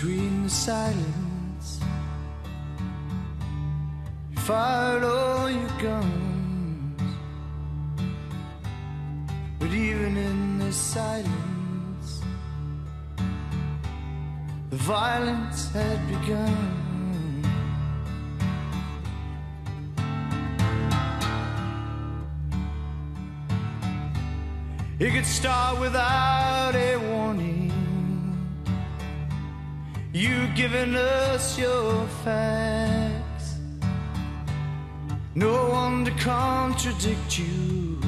the silence. You fired all your guns. But even in the silence, the violence had begun. It could start without a You've given us your facts. No one to contradict you.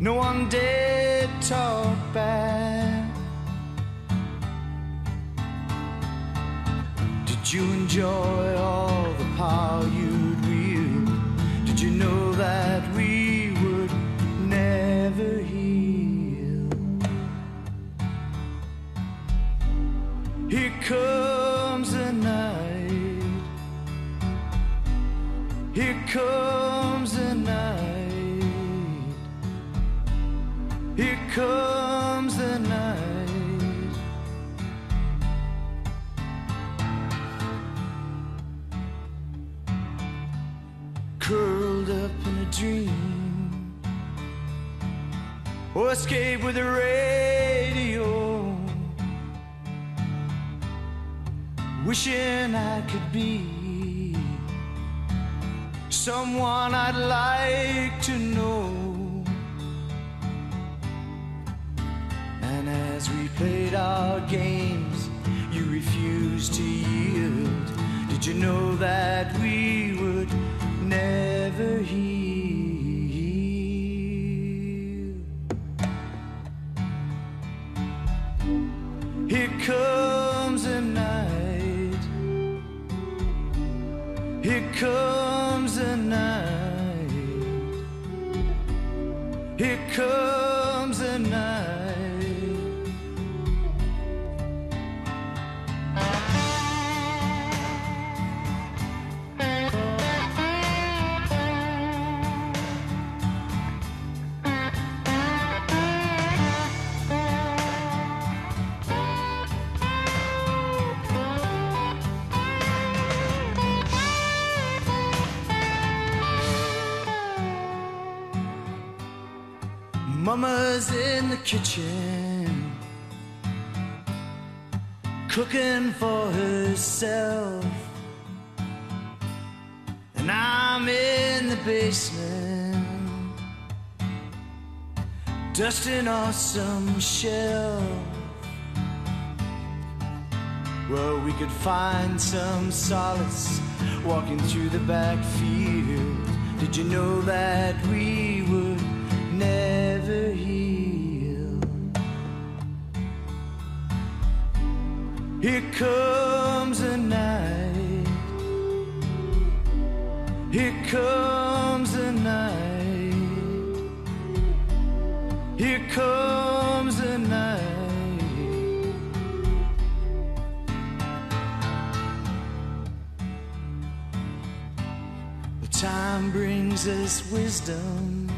No one dared talk back. Did you enjoy Here comes the night. Here comes the night. Here comes the night. Curled up in a dream. Or escape with the radio. Wishing I could be someone I'd like to know. And as we played our games, you refused to yield. Did you know that we would never heal? Here comes the night. Here comes the night. Here comes the night. Mama's in the kitchen, cooking for herself. And I'm in the basement, dusting off some shelf. Well, we could find some solace walking through the back field. Did you know that we Here comes the night. Here comes the night. Here comes the night. The time brings us wisdom.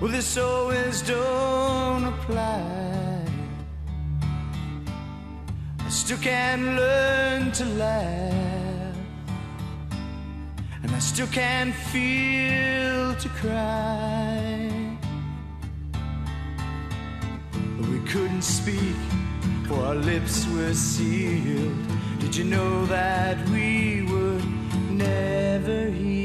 Well, this always don't apply. I still can't learn to laugh, and I still can't feel to cry. We couldn't speak, for our lips were sealed. Did you know that we would never heal?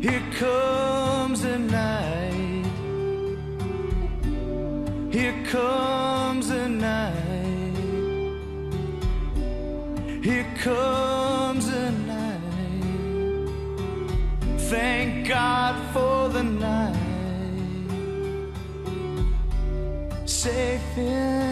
Here comes Here comes the night. Here comes the night. Thank God for the night. Safe in